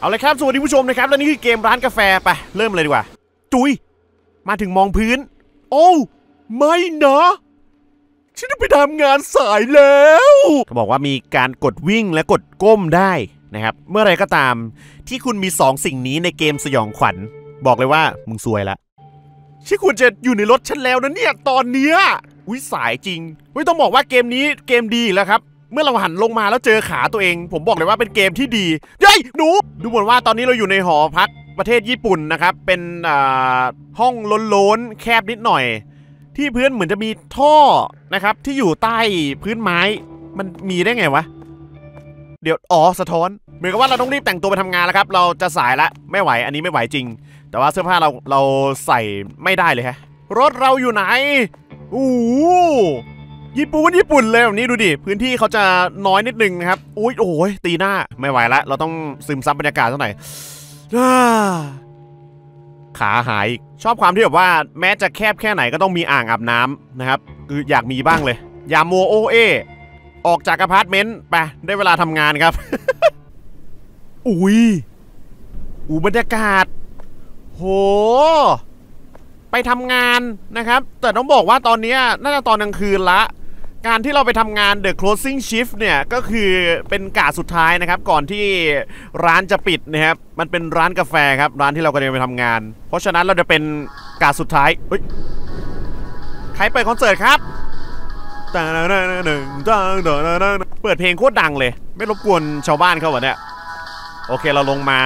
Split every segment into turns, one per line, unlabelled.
เอาเลยครับสวัสดีผู้ชมนะครับและนี่คือเกมร้านกาแฟไปเริ่มเลยดีกว่า จุยมาถึงมองพื้น โอ้วไม่นะฉันจะไปทำงานสายแล้วเขาบอกว่ามีการกดวิ่งและกดก้มได้นะครับ เมื่อไรก็ตามที่คุณมี 2 สิ่งนี้ในเกมสยองขวัญ บอกเลยว่ามึงซวยละฉันควรจะอยู่ในรถฉันแล้วนะเนี่ยตอนเนี้ยอุ้ยสายจริงเฮ้ยต้องบอกว่าเกมนี้เกมดีแล้วครับ เมื่อเราหันลงมาแล้วเจอขาตัวเอง ผมบอกเลยว่าเป็นเกมที่ดีเย้ยหนู ดูเหมือนว่าตอนนี้เราอยู่ในหอพักประเทศญี่ปุ่นนะครับ เป็นห้องล้นๆแคบนิดหน่อย ที่พื้นเหมือนจะมีท่อนะครับ ที่อยู่ใต้พื้นไม้ มันมีได้ไงวะ เดี๋ยวอ๋อสะท้อน เหมือนกับว่าเราต้องรีบแต่งตัวไปทำงานแล้วครับ เราจะสายละไม่ไหวอันนี้ไม่ไหวจริง แต่ว่าเสื้อผ้าเราเราใส่ไม่ได้เลยฮะรถเราอยู่ไหนอู้ ญี่ปุ่นญี่ปุ่นเลยแบบนี้ดูดิ พื้นที่เขาจะน้อยนิดนึงนะครับ อุ้ยโอ้ยตีหน้าไม่ไหวละเราต้องซึมซับบรรยากาศสักหน่อยอ่ขาหายชอบความที่แบบว่าแม้จะแคบแค่ไหนก็ต้องมีอ่างอาบน้ำนะครับคืออยากมีบ้างเลย อย่าโมโอเอ ออกจากอพาร์ตเมนต์ไปได้เวลาทำงานครับ อุ้ยอูบรรยากาศ โห ไปทำงานนะครับ แต่ต้องบอกว่าตอนนี้น่าจะตอนกลางคืนละ การที่เราไปทำงาน The Closing Shift เนี่ย ก็คือเป็นกะสุดท้ายนะครับ ก่อนที่ร้านจะปิดนะครับ มันเป็นร้านกาแฟครับ ร้านที่เรากำลังไปทำงาน เพราะฉะนั้นเราจะเป็นกะสุดท้ายเฮ้ยใครเปิดคอนเสิร์ตครับเปิดเพลงโคตรดังเลย ไม่รบกวนชาวบ้านเขาวะเนี่ย โอเคเราลงมา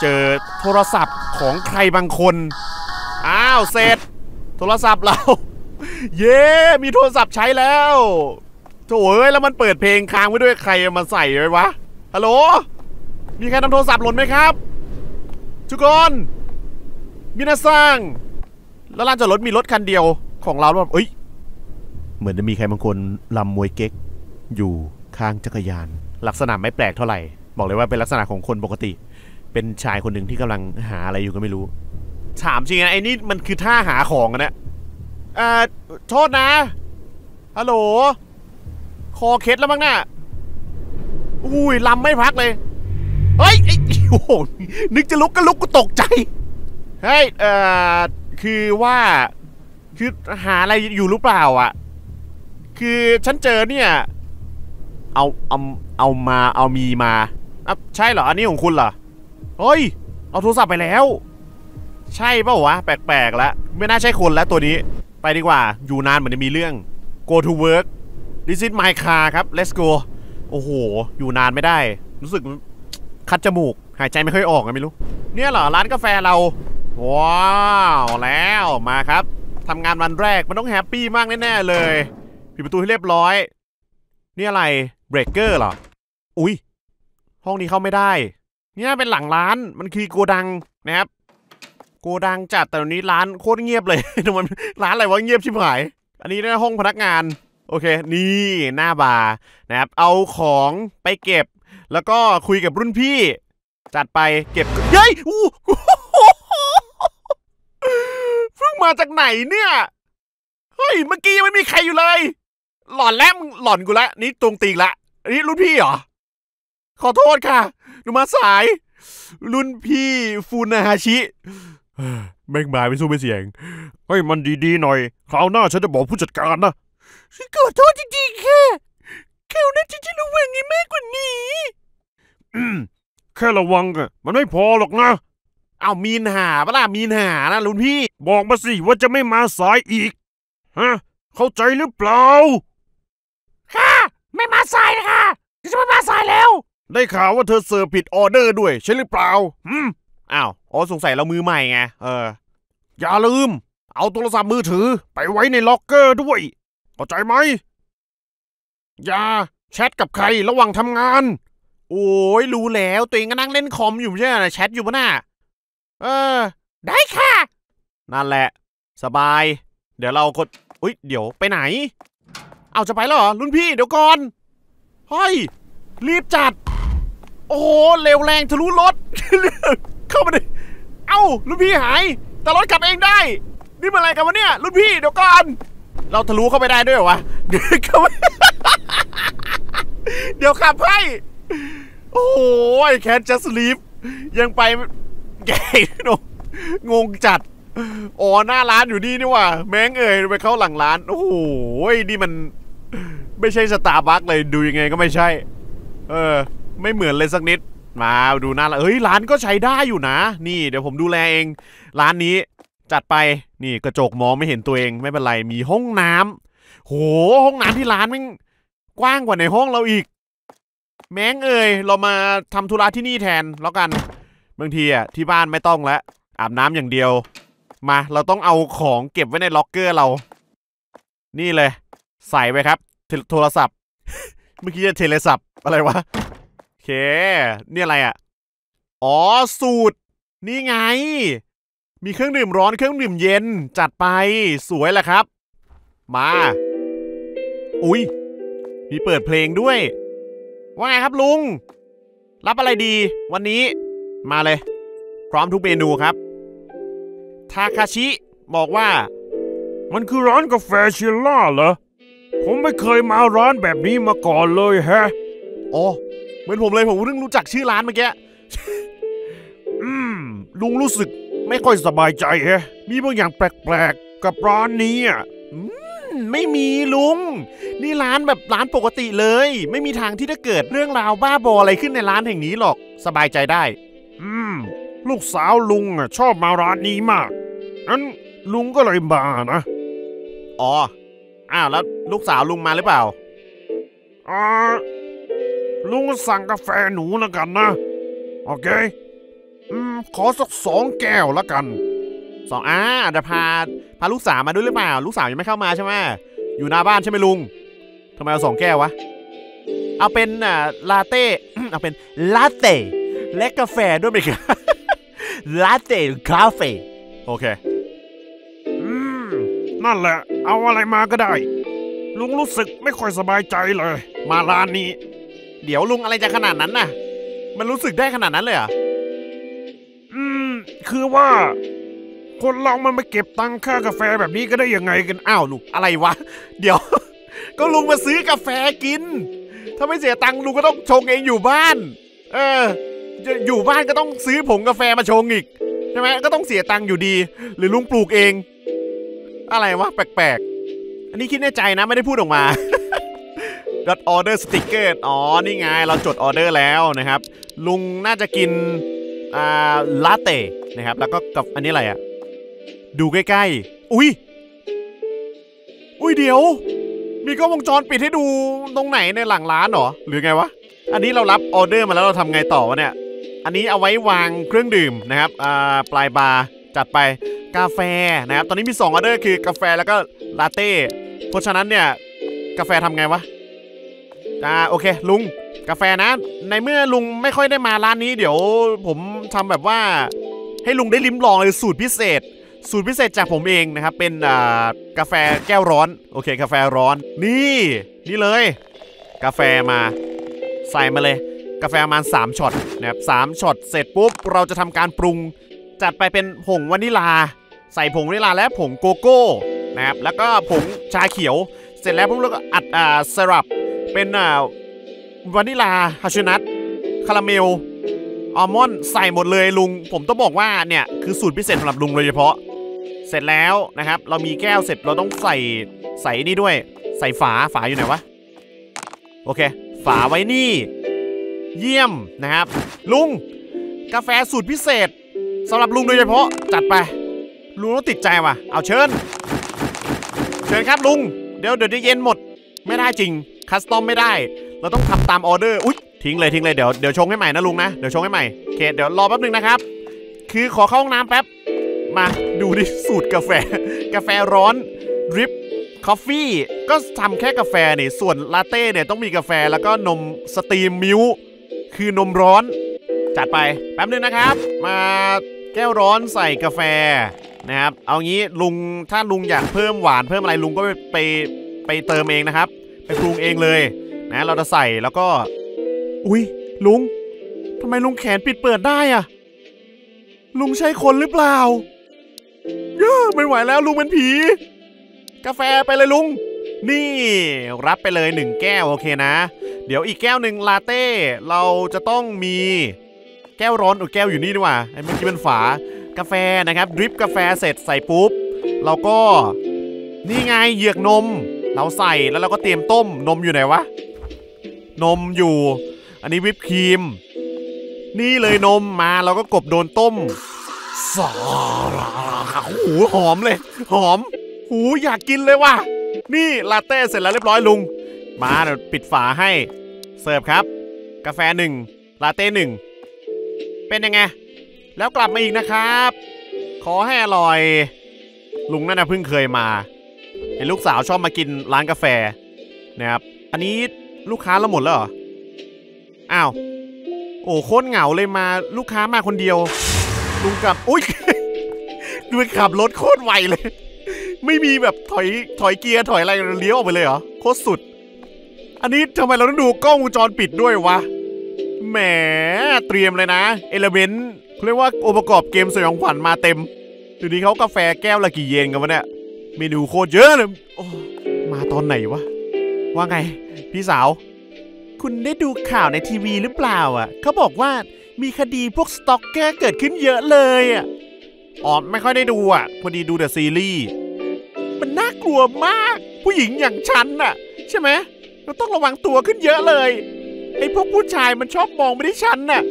เจอโทรศัพท์ของใครบางคน อ้าวเสร็จ โทรศัพท์เรา เย้ มีโทรศัพท์ใช้แล้วโถ่เอ้ยแล้วมันเปิดเพลงค้างไว้ด้วยใครมาใส่ไว้วะ ฮัลโหล มีใครทำโทรศัพท์หล่นไหมครับ ทุกคนมินาซังแล้วลานจอดรถมีรถคันเดียวของเราแบบเอ้ย เหมือนจะมีใครบางคนลำมวยเก๊ก อยู่ข้างจักรยาน ลักษณะไม่แปลกเท่าไหร่ บอกเลยว่าเป็นลักษณะของคนปกติ เป็นชายคนหนึ่งที่กำลังหาอะไรอยู่ก็ไม่รู้ ถามจริงนะไอ้นี่มันคือท่าหาของอะนะ เอ่อโทษนะ ฮัลโหล คอเคล็ดแล้วมั้งน่ะ อุ้ยลำไม่พักเลย เฮ้ยไอ้โอ้โห นึกจะลุกก็ลุกก็ตกใจ เฮ้ย เอ่อ คือว่า คือหาอะไรอยู่หรือเปล่าอะ คือฉันเจอเนี่ย เอา เอา เอามา เอามีมาอะใช่เหรอ อันนี้ของคุณเหรอ เฮ้ย เอาโทรศัพท์ไปแล้ว ใช่เปล่าวะ แปลกๆแล้ว ไม่น่าใช่คนแล้วตัวนี้ ไปดีกว่า อยู่นานเหมือนจะมีเรื่อง go to work this is my car ครับ let's go โอ้โห อยู่นานไม่ได้ รู้สึกคัดจมูก หายใจไม่ค่อยออกไงไม่รู้ เนี่ยเหรอ ร้านกาแฟเรา ว้าวแล้วมาครับทำงานวันแรกมันต้องแฮปปี้มากแน่ๆเลยปิดประตูให้เรียบร้อย นี่อะไรเบรกเกอร์เหรอ อุ้ยห้องนี้เข้าไม่ได้ เนี่ยเป็นหลังร้านมันคือโกดังนะครับ โกดังจัดแต่วันนี้ร้านโคตรเงียบเลยมันร้านอะไรวะเงียบชิบหาย อันนี้นะห้องพนักงาน โอเค นี่หน้าบาร์นะครับ เอาของไปเก็บ แล้วก็คุยกับรุ่นพี่ จัดไปเก็บเฮ้ยอู้เพิ่งมาจากไหนเนี่ย เฮ้ยเมื่อกี้ยังไม่มีใครอยู่เลย หลอนแล้วมึงหลอนกูละนี่ตรงตีงละอันนี้รุ่นพี่เหรอ ขอโทษค่ะหนูมาสาย รุ่นพี่ฟูนาฮาชิ แม่งมาไม่สู้ไม่เสียงเฮ้ยมันดีๆหน่อย คราวหน้าฉันจะบอกผู้จัดการนะฉันขอโทษจริงๆค่ะคราวหน้าฉันจะระวังให้มากกว่านี้ อืมแค่ระวังอะมันไม่พอหรอกนะ เอามีนหาปะล่ะมีนหานะรุ่นพี่ บอกมาสิว่าจะไม่มาสายอีก ฮะ เข้าใจหรือเปล่า ค่ะ ไม่มาสายนะคะจะไม่มาสายแล้ว ได้ข่าวว่าเธอเสิร์ฟผิดออเดอร์ด้วยใช่หรือเปล่า อืม อ้าวอ๋อสงสัยเรามือใหม่ไงเออ อย่าลืม เอาโทรศัพท์มือถือ ไปไว้ในล็อกเกอร์ด้วยเข้าใจไหมอย่าแชทกับใครระหว่างทำงาน โอ้ยรู้แล้วตัวเองก็นั่งเล่นคอมอยู่ใช่เหรอแชทอยู่ปะน่ะเออ ได้ค่ะ นั่นแหละ สบาย เดี๋ยวเรากดอุ้ยเดี๋ยวไปไหน เอาจะไปแล้วเหรอรุ่นพี่เดี๋ยวก่อนเฮ้ยรีบจัด โอ้โหเร็วแรงทะลุรถ เข้ามาดิเอ้ารุ่นพี่หาย แต่รถกลับเองได้ นี่มันอะไรกันวะเนี่ยรุ่นพี่เดี๋ยวก่อน เราทะลุเข้าไปได้ด้วยเหรอวะเดี๋ยวเข้าเดี๋ยวขับให้ โอ้โหแคนจัสลีฟยังไปแกงงงงจัดอ๋อหน้าร้านอยู่นี่นี่ว่า แม่งเอ่ยไปเข้าหลังร้าน โอ้โหนี่มัน ไม่ใช่สตาร์บัคเลยดูยังไงก็ไม่ใช่ เออ ไม่เหมือนเลยสักนิด มาดูหน้าเฮ้ยร้านก็ใช้ได้อยู่นะ นี่เดี๋ยวผมดูแลเอง ร้านนี้จัดไปนี่กระจกมองไม่เห็นตัวเองไม่เป็นไรมีห้องน้ำโหห้องน้ำที่ร้านม่งกว้างกว่าในห้องเราอีก แม้งเอ่ยเรามาทำธุระที่นี่แทนแล้วกันบางทีอะที่บ้านไม่ต้องแล้วอาบน้ำอย่างเดียว มาเราต้องเอาของเก็บไว้ในล็อกเกอร์เรา นี่เลย ใส่ไปครับ โทรศัพท์ เมื่อกี้จะเทเลศัพท์อะไรวะ เค นี่อะไรอะ อ๋อ สูตร นี่ไง มีเครื่องดื่มร้อนเครื่องดื่มเย็น จัดไป สวยแหละครับ มา อุ้ย มีเปิดเพลงด้วย ว่าไงครับลุง รับอะไรดี วันนี้ มาเลย พร้อมทุกเมนูครับ ทาคาชิ บอกว่า
มันคือร้านกาแฟชิลล่าเหรอ ผมไม่เคยมาร้านแบบนี้มาก่อนเลยแฮะ
อ๋อ เหมือนผมเลยผมเพิ่งรู้จักชื่อร้านเมื่อกี้
อืม ลุงรู้สึกไม่ค่อยสบายใจแฮะ มีบางอย่างแปลกๆ กับร้านนี้อะ
อืมไม่มีลุง นี่ร้านแบบร้านปกติเลย ไม่มีทางที่จะเกิดเรื่องราวบ้าบออะไรขึ้นในร้านแห่งนี้หรอก สบายใจได้
อืม ลูกสาวลุงอะชอบมาร้านนี้มากงั้นลุงก็เลยมานะ
อ๋อ อ้าวแล้วลูกสาวลุงมาหรือเปล่า
อ่า ลุงสั่งกาแฟหนูแล้วกันนะ โอเค อืม ขอสักสองแก้วแล้วกัน
สองอ่าจะพาพาลูกสาวมาด้วยหรือเปล่า ลูกสาวยังไม่เข้ามาใช่ไหมอยู่หน้าบ้านใช่ไหมลุงทำไมเอาสองแก้ววะ เอาเป็นอ่าลาเต้เอาเป็นลาเต้และกาแฟด้วยไหมครับลาเต้คาเฟ่โอเค
อืม นั่นแหละ เอาอะไรมาก็ได้ ลุงรู้สึกไม่ค่อยสบายใจเลย มาร้านนี้
เดี๋ยวลุงอะไรจะขนาดนั้นน่ะ มันรู้สึกได้ขนาดนั้นเลยเหรอ
อืม คือว่า คนเรามันไปเก็บตังค่ากาแฟแบบนี้ก็ได้ยังไงกัน
อ้าวลุงอะไรวะ เดี๋ยว ก็ลุงมาซื้อกาแฟกิน ถ้าไม่เสียตังค์ลุงก็ต้องชงเองอยู่บ้าน เออจะอยู่บ้านก็ต้องซื้อผงกาแฟมาชงอีกใช่ไหมก็ต้องเสียตังค์อยู่ดี หรือลุงปลูกเอง อะไรวะแปลกๆ อันนี้คิดในใจนะไม่ได้พูดออกมา dot order sticker อ๋อ นี่ไง เราจดออเดอร์แล้วนะครับ ลุงน่าจะกิน อ่า ลาเต้นะครับ แล้วก็กับอันนี้อะไรอะดูใกล้ๆ อุ้ยอุ้ยเดี๋ยว มีกล้องวงจรปิดให้ดูตรงไหนในหลังร้านหรอ หรือไงวะ อันนี้เรารับออเดอร์มาแล้วเราทำไงต่อวะเนี่ย อันนี้เอาไว้วางเครื่องดื่มนะครับ อ่า ปลายบาร์จัดไปกาแฟนะครับ ตอนนี้มี2ออเดอร์คือกาแฟแล้วก็ลาเต้ เพราะฉะนั้นเนี่ย กาแฟทำไงวะ อ่าโอเค ลุงกาแฟนะ ในเมื่อลุงไม่ค่อยได้มาร้านนี้ เดี๋ยวผมทำแบบว่า ให้ลุงได้ลิ้มลองเลยสูตรพิเศษ สูตรพิเศษจากผมเองนะครับ เป็นอ่ากาแฟแก้วร้อน โอเค กาแฟร้อน นี่ นี่เลย กาแฟมา ใส่มาเลย กาแฟประมาณ3ช็อตนะครับสามช็อตเสร็จปุ๊บเราจะทำการปรุง จัดไปเป็นผงวานิลา ใส่ผงวานิลาและผงโกโก้นะครับแล้วก็ผงชาเขียว เสร็จแล้วปุ๊บเราก็อัดอ่าสลับ เป็นอ่าวานิลาฮาชนัทคาราเมลอัลมอนด์ใส่หมดเลยลุง ผมต้องบอกว่าเนี่ยคือสูตรพิเศษสำหรับลุงโดยเฉพาะ เสร็จแล้วนะครับ เรามีแก้วเสร็จเราต้องใส่ใส่นี่ด้วย ใส่ฝาฝาอยู่ไหนวะ โอเค ฝาไว้นี่ เยี่ยมนะครับ ลุง กาแฟสูตรพิเศษสำหรับลุงโดยเฉพาะจัดไป ลุงต้องติดใจว่ะ เอาเชิญ เชิญครับลุง เดี๋ยวเดี๋ยวจะเย็นหมด ไม่ได้จริง custom ไม่ได้ เราต้องทำตามออเดอร์อุ๊ยทิ้งเลยทิ้งเลยเดี๋ยวเดี๋ยวชงให้ใหม่นะลุงนะเดี๋ยวชงให้ใหม่เคเดี๋ยวรอแป๊บนึงนะครับ คือขอเข้าห้องน้ำแป๊บมาดูดิสูตรกาแฟ กาแฟร้อน drip coffee ก็ทำแค่กาแฟนี่ส่วนลาเต้เนี่ยต้องมีกาแฟแล้วก็นม steam milk คือนมร้อน จัดไปแป๊บนึงนะครับ มาแก้วร้อนใส่กาแฟนะครับ เอางี้ลุงถ้าลุงอยากเพิ่มหวานเพิ่มอะไรลุงก็ไปไปไปเติมเองนะครับ ปปรุงเองเลยนะเราจะใส่แล้วก็ อุ้ยลุงทำไมลุงแขนปิดเปิดได้อะลุงใช่คนหรือเปล่าเย้ไม่ไหวแล้วลุงเป็นผี กาแฟไปเลยลุง นี่รับไปเลยหนึ่งแก้วโอเคนะ เดี๋ยวอีกแก้วหนึ่งลาเต้เราจะต้องมีแก้วร้อนอุยแก้วอยู่นี่ดีกว่าไอ้เมื่อกี้เป็นฝากาแฟนะครับดริปกาแฟเสร็จใส่ปุ๊บเราก็นี่ไงเหยือกนม เราใส่แล้วเราก็เตรียมต้มนมอยู่ไหนวะ นมอยู่ อันนี้วิปครีม นี่เลยนมมาเราก็กบโดนต้มสาหูหอมเลย หอมหูอยากกินเลยว่ะ นี่ลาเต้เสร็จแล้วเรียบร้อยลุง มาเดี๋ยวปิดฝาให้ เสิร์ฟครับ กาแฟหนึ่งลาเต้หนึ่งเป็นยังไง แล้วกลับมาอีกนะครับ ขอให้อร่อย ลุงนั่นนะเพิ่งเคยมา เห็นลูกสาวชอบมากินร้านกาแฟนะครับ อันนี้ลูกค้าเราหมดแล้วเหรอ อ้าว โอ้โคตรเหงาเลยมาลูกค้ามาคนเดียว ลุงกลับ อุ้ยดูขับรถโคตรไวเลย ไม่มีแบบถอยถอยเกียร์ถอยอะไรเลี้ยวออกไปเลยเหรอ โคตรสุด อันนี้ทำไมเราต้องดูกล้องวงจรปิดด้วยวะ แหม เตรียมเลยนะ element เรียกว่าองค์ประกอบเกมสยองขวัญมาเต็มเดี๋ยวนี้เขากาแฟแก้วละกี่เยนกันวะเนี่ย เมนูโคตรเยอะเลยมาตอนไหนวะ ว่าไง พี่สาว คุณได้ดูข่าวในทีวีหรือเปล่าอะ เขาบอกว่ามีคดีพวก stalker เกิดขึ้นเยอะเลยอะอ๋อไม่ค่อยได้ดูอะ พอดีดูแต่ซีรีส์มันน่ากลัวมาก ผู้หญิงอย่างฉันน่ะ ใช่ไหมเราต้องระวังตัวขึ้นเยอะเลยไอ้พวกผู้ชายมันชอบมองไปที่ฉันน่ะ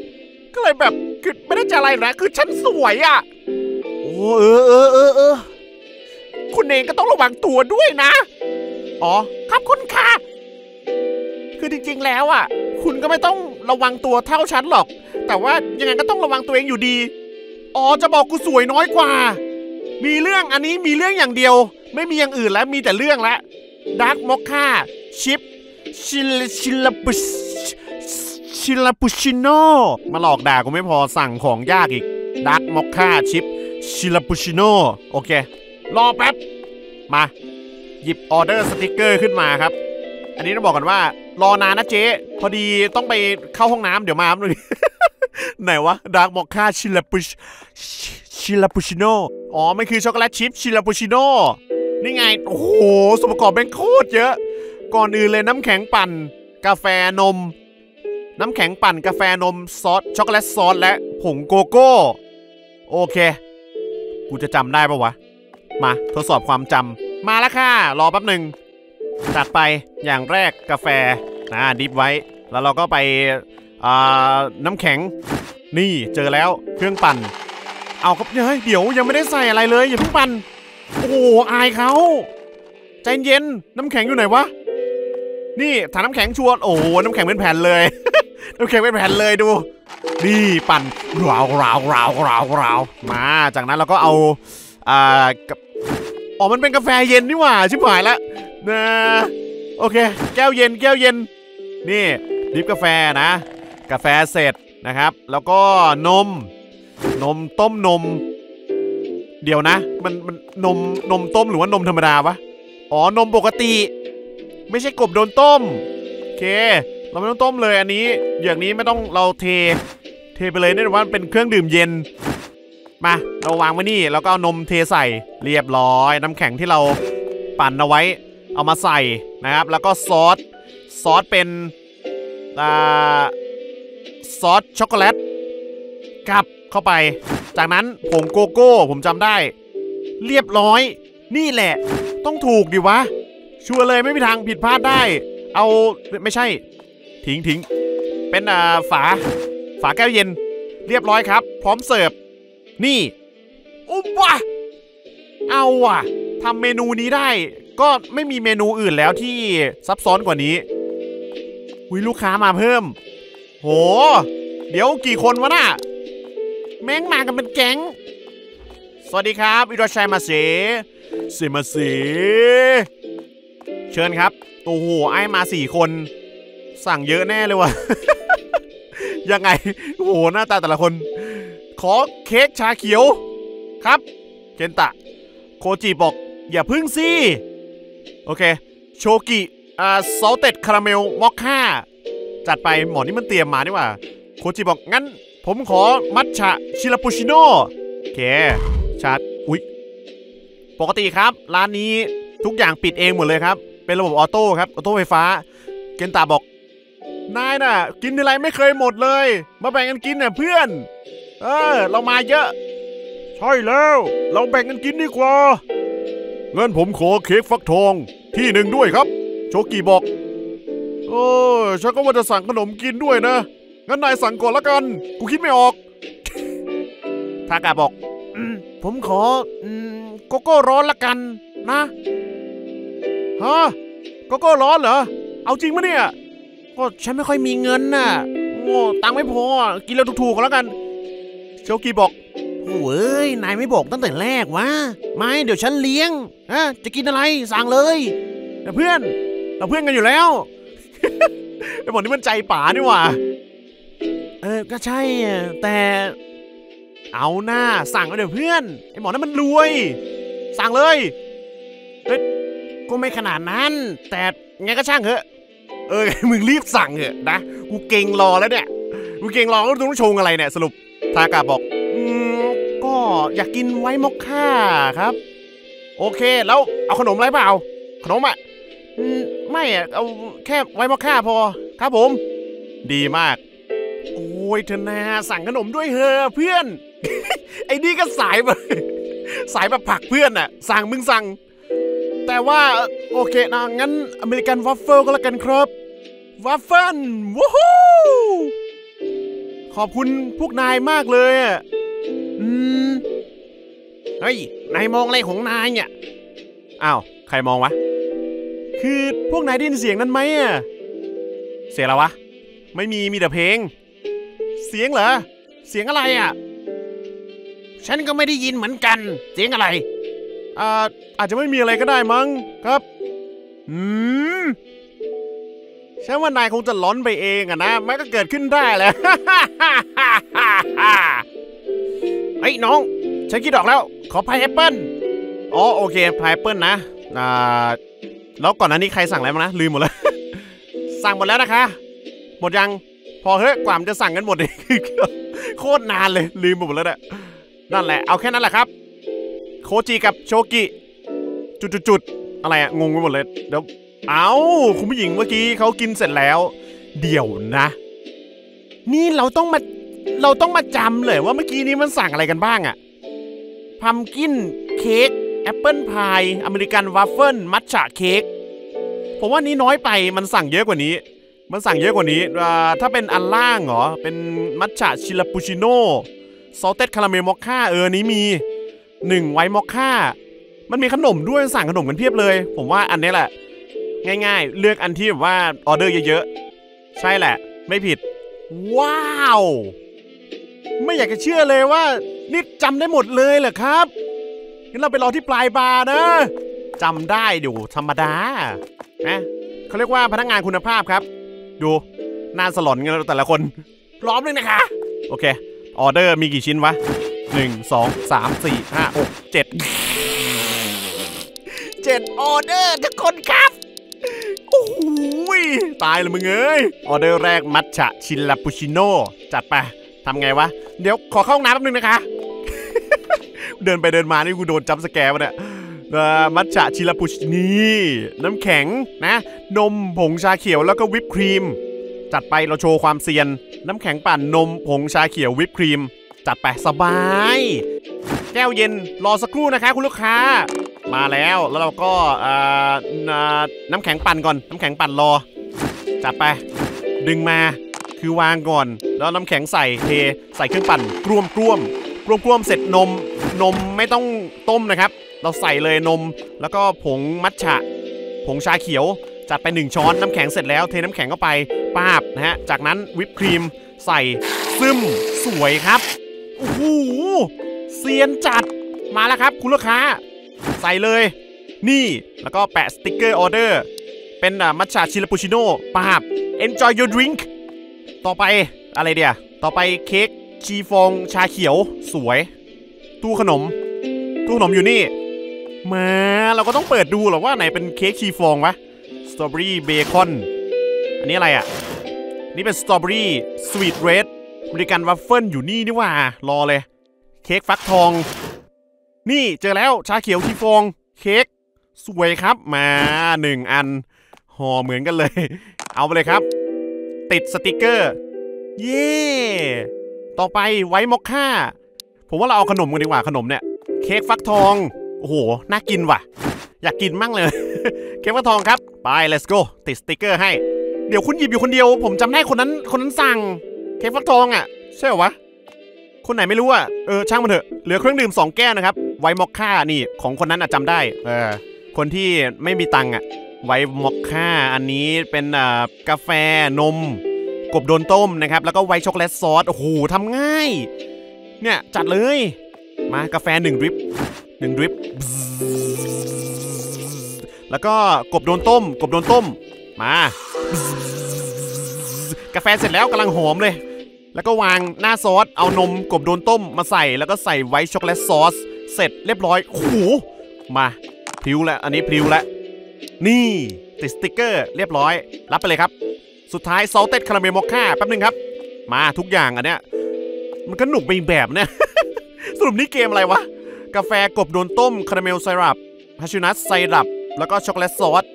ก็เลยแบบคือไม่ได้จะอะไรนะคือฉันสวยอะ โอ้เออเออเออเออ คุณเองก็ต้องระวังตัวด้วยนะ อ๋อครับคุณค่ะ คือจริงๆแล้วอะ คุณก็ไม่ต้องระวังตัวเท่าฉันหรอก แต่ว่ายังไงก็ต้องระวังตัวเองอยู่ดี อ๋อ จะบอกกูสวยน้อยกว่า มีเรื่องอันนี้มีเรื่องอย่างเดียว ไม่มีอย่างอื่นแล้วมีแต่เรื่องละ dark mocha chip chil chilpuc chilpuccino มาหลอกด่ากูไม่พอสั่งของยากอีก dark mocha chip chilpuccino โอเค รอแป๊บ มา หยิบออเดอร์สติกเกอร์ขึ้นมาครับ อันนี้ต้องบอกกันว่า รอนานนะเจ๊ พอดีต้องไปเข้าห้องน้ำเดี๋ยวมาหน่อยไหนวะ dark mocha chillapuc chillapuccino อ๋อ มันคือ chocolate chip chillapuccino นี่ไง โอ้โหส่วนประกอบแม่งโคตรเยอะ ก่อนอื่นเลยน้ำแข็งปั่น กาแฟนม น้ำแข็งปั่นกาแฟนมซอสช็อกโกแลตซอสและผงโกโก้ โอเค กูจะจำได้ปะวะ มาทดสอบความจำมาแล้วค่ะ รอแป๊บหนึ่งจัดไปอย่างแรกกาแฟนะดิฟไว้ แล้วเราก็ไปน้ำแข็ง นี่เจอแล้วเครื่องปั่น เอาครับเฮ้ยเดี๋ยวยังไม่ได้ใส่อะไรเลยอย่าเพิ่งปั่นโอ้โหอายเขาใจเย็นน้ำแข็งอยู่ไหนวะนี่ถังน้ำแข็งชวนโอ้โหน้ำแข็งเป็นแผ่นเลย น้ำแข็งเป็นแผ่นเลยดู นี่ปั่นราวราวราวราวราวมาจากนั้นเราก็เอาอ่ากับ อ๋อมันเป็นกาแฟเย็นนี่หว่าชิบหายละนะโอเค แก้วเย็นแก้วเย็น นี่ดิฟกาแฟนะ กาแฟเสร็จนะครับ แล้วก็นม นมต้มนม เดี๋ยวนะ มันมันนมนมต้มหรือว่านมธรรมดาวะอ๋อนมปกติ ไม่ใช่กบโดนต้มโอเค เราไม่ต้องต้มเลยอันนี้ อย่างนี้ไม่ต้องเราเท เทไปเลยเนื่องจากว่าเป็นเครื่องดื่มเย็น มาเราวางไว้นี่แล้วก็เอานมเทใส่เรียบร้อย น้ำแข็งที่เราปั่นเอาไว้ เอามาใส่นะครับ แล้วก็ซอสซอสเป็นอ่าซอสช็อกโกแลตกดเข้าไป จากนั้นผงโกโก้ผมจำได้ เรียบร้อย นี่แหละ ต้องถูกดิวะ ชัวร์เลยไม่มีทางผิดพลาดได้ เอาไม่ใช่ ทิ้งทิ้งเป็นอ่าฝา ฝาแก้วเย็น เรียบร้อยครับ พร้อมเสิร์ฟ นี่อุ้มวะเอาว่ะทำเมนูนี้ได้ ก็ไม่มีเมนูอื่นแล้วที่ซับซ้อนกว่านี้อุยลูกค้ามาเพิ่ม โห เดี๋ยวกี่คนวะน่ะ แม่งมากันเป็นแก๊ง สวัสดีครับอิโรชัยมาเสเซมาเสเชิญครับโอ้โหไอ้มาสี่คน สั่งเยอะแน่เลยวะยังไง โอ้โห หน้าตาแต่ละคน ขอเค้กชาเขียว ครับ เคนตะ โคจิบอก อย่าพึ่งสิ โอเค โชกิอ่าซอลเต็ดคาราเมลมอคค่า จัดไปหมอนี่มันเตรียมมานี่หว่า โคจิบอก งั้น ผมขอมัทฉะชิลาปูชิโน่โอเคชัดอุ๊ย ปกติครับ ร้านนี้ทุกอย่างปิดเองหมดเลยครับ เป็นระบบออโต้ครับ ออโต้ไฟฟ้า เกนตาบอก นายน่ะ กินอะไรไม่เคยหมดเลย มาแบ่งกันกินน่ะเพื่อน เออ เรามาเยอะ
ใช่แล้ว เราแบ่งกันกินดีกว่างั้นผมขอเค้กฟักทองที่หนึ่งด้วยครับ โชกิบอก
โอ้ยฉันก็ว่าจะสั่งขนมกินด้วยนะ งั้นนายสั่งก่อนละกัน กูคิดไม่ออกทากาบอกอมผมขออมโกโก้ร้อนละกันนะ ฮะ โกโก้ร้อนเหรอ เอาจริงมะเนี่ย ก็ฉันไม่ค่อยมีเงินน่ะ โง่ตังค์ไม่พอ กินแล้วถูกๆก็แล้วกัน โชกีบอกโอ้ยนายไม่บอกตั้งแต่แรกวะไม่เดี๋ยวฉันเลี้ยงฮะจะกินอะไรสั่งเลยเพื่อนเราเพื่อนกันอยู่แล้วไอ้หมอนี่มันใจป๋านี่หว่าเออก็ใช่แต่เอาหน้าสั่งเอาเดี๋ยวเพื่อนไอ้หมอนั้นมันรวย สั่งเลยเฮ้ยก็ไม่ขนาดนั้น แต่ไงก็ช่างเถอะเออมึงรีบสั่งเถอะนะกูเก่งรอแล้วเนี่ยกูเก่งรอแล้วต้องชงอะไรเนี่ยสรุป ทากาบอก อืม ก็อยากกินไว้มอคค่าครับ โอเค แล้วเอาขนมอะไรเปล่า ขนมอะไม่อะ เอาแค่ไว้มอคค่าพอ ครับผม ดีมาก โอ้ยเธอนาสั่งขนมด้วยเฮอเพื่อน ไอ้นี่ก็สายแบบสายแบบผักเพื่อนอะสั่งมึงสั่ง แต่ว่า โอเคนะงั้น American waffle ก็แล้วกันครับวัฟเฟิลวู้ฮู้ ขอบคุณพวกนายมากเลยอะอืม เฮ้ย นายมองอะไรของนายเนี่ย อ้าว ใครมองวะ คือพวกนายได้ยินเสียงนั้นไหมอะเสียงอะไรวะ ไม่มี มีแต่เพลง เสียงเหรอ เสียงอะไรอะ ฉันก็ไม่ได้ยินเหมือนกัน เสียงอะไร อ่า อาจจะไม่มีอะไรก็ได้มั้งครับ อืม ฉันว่านายคงจะหลอนไปเองอะนะมันก็เกิดขึ้นได้แหละเฮ้ยน้อง ฉันคิดออกแล้ว ขอพายแอปเปิลอ๋อโอเคพายแอปเปิลนะอ่าแล้วก่อนหน้านี้ใครสั่งอะไรมานะลืมหมดแล้ว สั่งหมดแล้วนะคะ หมดยังพอเฮ้ยกว่ามันจะสั่งกันหมดเลยโคตรนานเลยลืมหมดแล้วเนี่ยนั่นแหละเอาแค่นั้นแหละครับ โคจิกับโชกิจุดๆๆอะไรอะงงไปหมดเลยเดี๋ยว เอาคุณผู้หญิงเมื่อกี้เขากินเสร็จแล้ว เดี๋ยวนะ นี่เราต้องมาเราต้องมาจำเลยว่าเมื่อกี้นี้มันสั่งอะไรกันบ้างอะ pumpkin cake apple pie American waffle matcha cake ผมว่านี้น้อยไปมันสั่งเยอะกว่านี้ มันสั่งเยอะกว่านี้ ถ้าเป็นอันล่างเหรอ เป็นmatcha Chillapuccino salted caramel mocha เออนี้มีหนึ่ง white mocha มันมีขนมด้วยสั่งขนมกันเพียบเลย ผมว่าอันนี้แหละ ง่ายๆ เลือกอันที่แบบว่าออเดอร์เยอะๆ ใช่แหละ ไม่ผิด ว้าว ไม่อยากจะเชื่อเลยว่านี่จำได้หมดเลยเหรอครับงั้นเราไปรอที่ปลายบาร์นะจำได้อยู่ธรรมดานะเขาเรียกว่าพนักงานคุณภาพครับ ดูหน้าสลอนกันแต่ละคนพร้อมเลยนะคะ โอเค ออเดอร์มีกี่ชิ้นวะหนึ่งสองสามสี่ห้าหกเจ็ดเจ็ดออเดอร์ทุกคนครับ โอ้ยตายเลยมึงเอ้ยออเดอร์แรก matcha Chillapuccino จัดไปทำไงวะ เดี๋ยวขอเข้าห้องน้ำแป๊บนึงนะคะ เดินไปเดินมานี่กูโดน jump scare มาเนี่ยมัทฉะชิลาปูชินี่น้ำแข็งนะ นมผงชาเขียวแล้วก็วิปครีม จัดไปเราโชว์ความเซียน น้ำแข็งปั่นนมผงชาเขียววิปครีม จัดไปสบาย แก้วเย็นรอสักครู่นะคะ คุณลูกค้า มาแล้วแล้วเราก็อ่าน้ำแข็งปั่นก่อน น้ำแข็งปั่นรอ จัดไป ดึงมาคือวางก่อน แล้วน้ำแข็งใส่เทใส่เครื่องปั่นกรวมกรวมกรวมกรวมเสร็จนมนมไม่ต้องต้มนะครับ เราใส่เลยนม แล้วก็ผงมัทฉะ ผงชาเขียวจัดไป 1 ช้อนน้ำแข็งเสร็จแล้วเทน้ำแข็งเข้าไปป้าบนะฮะจากนั้นวิปครีมใส่ซึมสวยครับโอ้โหเซียนจัดมาแล้วครับ คุณลูกค้า ใส่เลย นี่แล้วก็แปะสติกเกอร์ออเดอร์ เป็นอะ matcha Chillapuccino ปาบ enjoy your drink ต่อไปอะไรเดียต่อไปเค้กชีฟองชาเขียวสวย ตู้ขนม ตู้ขนมอยู่นี่มาเราก็ต้องเปิดดูหรอว่าไหนเป็นเค้กชีฟองวะสตรอเบอรี่เบคอนอันนี้อะไรอะ นี่เป็นสตรอเบอรี่สวีทเรดบริการวัฟเฟิลอยู่นี่นี่ว่า รอเลย เค้กฟักทอง นี่เจอแล้วชาเขียวชีฟองเค้กสวยครับมาหนึ่งอันห่อเหมือนกันเลย เอาไปเลยครับ ติดสติกเกอร์ เย่ต่อไปไว้มอคค่า ผมว่าเราเอาขนมกันดีกว่าขนมเนี่ย เค้กฟักทอง โอ้โห น่ากินว่ะ อยากกินมั่งเลย เค้กฟักทองครับ ไป let's go ติดสติกเกอร์ให้ เดี๋ยวคุณหยิบอยู่คนเดียว ผมจำได้คนนั้นคนนั้นสั่ง เค้กฟักทองอะ ใช่เหรอวะ คนไหนไม่รู้อะ เออช่างมันเถอะ เหลือเครื่องดื่ม2แก้วนะครับ white mocha นี่ของคนนั้นอะจำได้ เออ คนที่ไม่มีตังค์อะ white mocha อันนี้เป็นอ่ากาแฟนม กบโดนต้มนะครับ แล้วก็ white chocolate sauce โอ้โหทำง่าย เนี่ย จัดเลย มากาแฟหนึ่ง drip หนึ่ง drip แล้วก็กบโดนต้ม กบโดนต้ม มา กาแฟเสร็จแล้วกำลังหอมเลย แล้วก็วางหน้าซอส เอานมกบโดนต้มมาใส่ แล้วก็ใส่ white chocolate sauce เสร็จเรียบร้อยโอ้โหมาพริ้วแล้วอันนี้พริ้วแล้วนี่ติดสติกเกอร์เรียบร้อย รับไปเลยครับ สุดท้าย salted caramel mocha แป๊บนึงครับ มาทุกอย่างอันเนี้ยมันก็หนุกไปอีกแบบเนี่ยสรุปนี่เกมอะไรวะ กาแฟกบโดนต้ม caramel syrup hazelnut syrup แล้วก็ chocolate sauce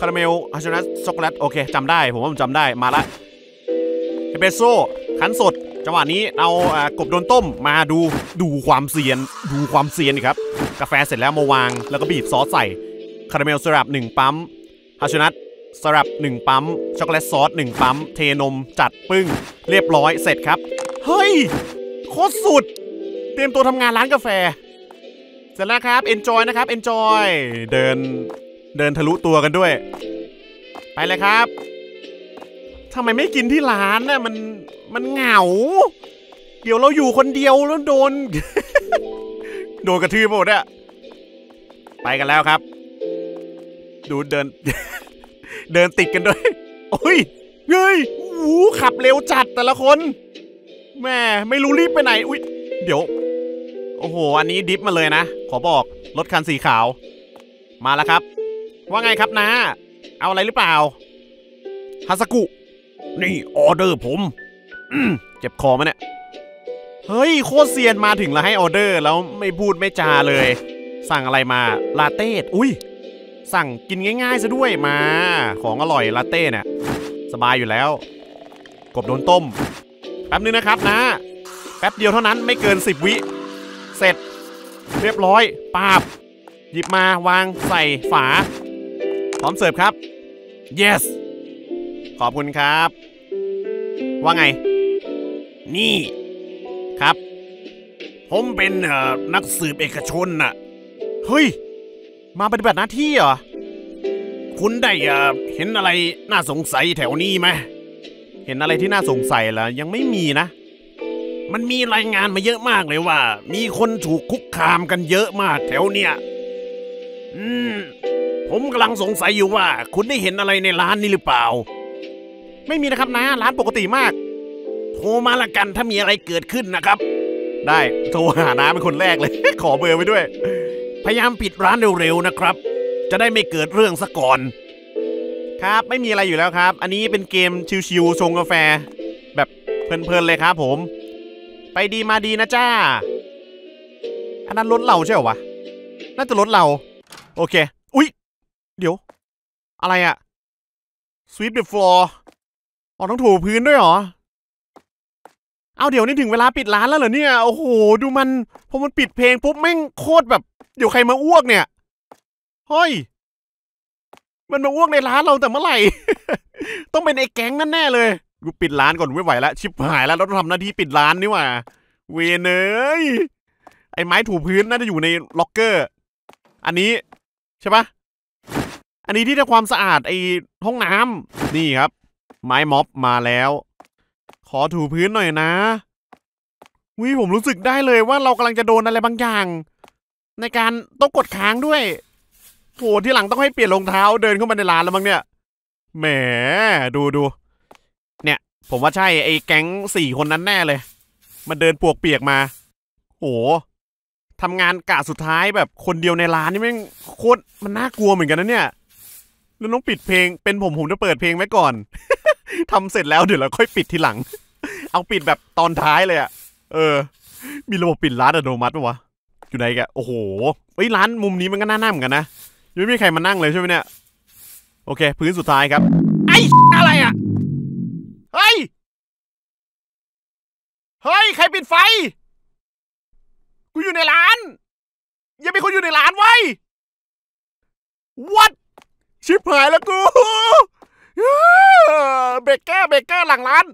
caramel hazelnut chocolate โอเคจำได้ ผมว่าผมจำได้มาละเอสเปรสโซ่คั้นสด จังหวะนี้เอากบโดนต้มมาดูดูความเซียนดูความเซียนครับ กาแฟเสร็จแล้วมาวางแล้วก็บีบซอสใส่ caramel syrup หนึ่งปั๊ม hazelnut syrup หนึ่งปั๊ม chocolate sauce หนึ่งปั๊มเทนมจัดปึ้ง เรียบร้อยเสร็จครับ เฮ้ยโคตรสุด เตรียมตัวทำงานร้านกาแฟ เสร็จแล้วครับ enjoy นะครับ enjoy เดินเดินทะลุตัวกันด้วย ไปเลยครับ ทำไมไม่กินที่ร้านน่ะมันมันเหงา เดี๋ยวเราอยู่คนเดียวแล้วโดน โดนกระทืบหมดอะไปกันแล้วครับ ดูเดิน เดินติดกันด้วยโอ้ยเฮ้ยหูขับเร็วจัดแต่ละคน แม่ไม่รู้รีบไปไหน อุ้ยเดี๋ยว โอ้โห อันนี้ดิฟมาเลยนะ ขอบอกรถคันสีขาว มาแล้วครับ ว่าไงครับนะ เอาอะไรหรือเปล่าฮาสกุ นี่ออเดอร์ผมอืมเจ็บคอไหมเนี่ย เฮ้ย โคตรเซียนมาถึงแล้วให้ออเดอร์แล้วไม่พูดไม่จาเลย สั่งอะไรมา ลาเต้ อุ้ย สั่งกินง่ายๆซะด้วยมา ของอร่อยลาเต้เนี่ยสบายอยู่แล้ว กบโดนต้ม แป๊บนึงนะครับนะ แป๊บเดียวเท่านั้นไม่เกิน 10 วิ เสร็จ เรียบร้อยปาบ หยิบมาวางใส่ฝา พร้อมเสิร์ฟครับ yes ขอบคุณครับ ว่าไง นี่ครับ ผมเป็นนักสืบเอกชนน่ะ เฮ้ย มาปฏิบัติหน้าที่เหรอ คุณได้เอ่อเห็นอะไรน่าสงสัยแถวนี้ไหมเห็นอะไรที่น่าสงสัยแล้วยังไม่มีนะ มันมีรายงานมาเยอะมากเลยว่า มีคนถูกคุกคามกันเยอะมากแถวเนี้ยอืมผมกำลังสงสัยอยู่ว่า คุณได้เห็นอะไรในร้านนี้หรือเปล่า ไม่มีนะครับนะร้านปกติมาก โทรมาละกันถ้ามีอะไรเกิดขึ้นนะครับ ได้โทรหาน้าเป็นคนแรกเลย ขอเบอร์ไว้ด้วย พยายามปิดร้านเร็วๆนะครับ จะได้ไม่เกิดเรื่องซะก่อน ครับไม่มีอะไรอยู่แล้วครับ อันนี้เป็นเกมชิวๆชงกาแฟ แบบเพลินๆเลยครับผม ไปดีมาดีนะจ้า อันนั้นรถเราใช่เหรอวะน่าจะรถเรา โอเค อุ๊ย เดี๋ยว อะไรอะ sweep the floor อ๋อต้องถูพื้นด้วยเหรอ เอาเดี๋ยวนี่ถึงเวลาปิดร้านแล้วเหรอเนี่ย โอ้โห ดูมัน พอมันปิดเพลงปุ๊บแม่งโคตรแบบ เดี๋ยวใครมาอ้วกเนี่ยเฮ้ย มันมาอ้วกในร้านเราแต่เมื่อไหร่ ต้องเป็นไอ้แก๊งนั่นแน่เลยกูปิดร้านก่อนไม่ไหวแล้วชิบหายแล้วเราต้องทำหน้าที่ปิดร้านนี่หว่า เวเอ้ยไอ้ไม้ถูพื้นน่าจะอยู่ในล็อกเกอร์ อันนี้ใช่ปะอันนี้ที่ทำความสะอาดไอ้ห้องน้ำนี่ครับ ไม้ม็อบมาแล้ว ขอถูพื้นหน่อยนะวิผมรู้สึกได้เลยว่าเรากำลังจะโดนอะไรบางอย่าง ในการต้องกดค้างด้วยโหที่หลังต้องให้เปลี่ยนรองเท้าเดินเข้ามาในร้านแล้วมั้งเนี่ยแหมดูดูเนี่ย ผมว่าใช่ไอ้แก๊งสี่คนนั้นแน่เลย มันเดินปวกเปียกมาโหทำงานกะสุดท้ายแบบคนเดียวในร้านนี่แม่งโคตรมันน่ากลัวเหมือนกันนะเนี่ยแล้วต้องปิดเพลงเป็นผมผมจะเปิดเพลงไว้ก่อน ทำเสร็จแล้วเดี๋ยวเราค่อยปิดทีหลัง เอาปิดแบบตอนท้ายเลยอะเออ มีระบบปิดร้านอัตโนมัติปะวะ อยู่ไหนแกโอ้โหเฮ้ยร้านมุมนี้มันก็น่านั่งเหมือนกันนะยังไม่มีใครมานั่งเลยใช่ไหมเนี่ย โอเค พื้นสุดท้ายครับ ไอ้อะไรอะเฮ้ย เฮ้ย ใครปิดไฟ กูอยู่ในร้าน ยังมีคนอยู่ในร้านไว้ What ชิบหายแล้วกู เบเกอร์เบเกอร์หลังร้าน